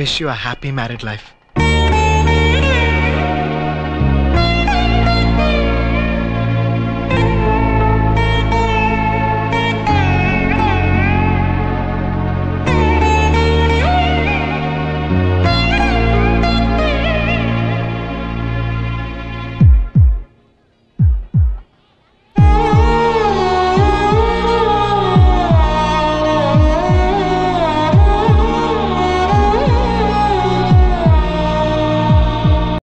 wish you a happy married life.